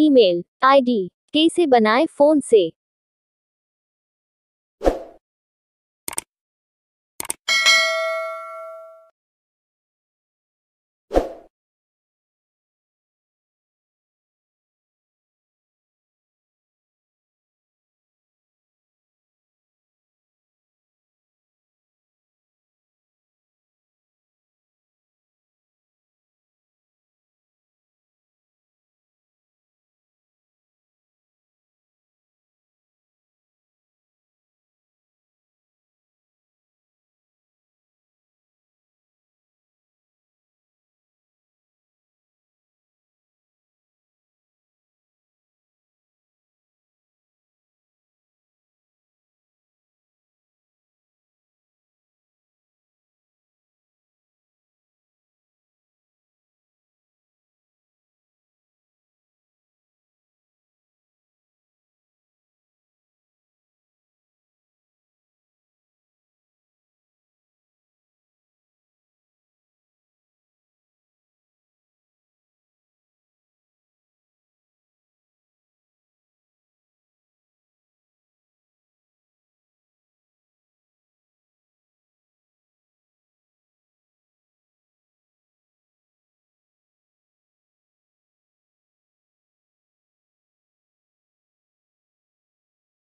Email ID कैसे बनाए phone से?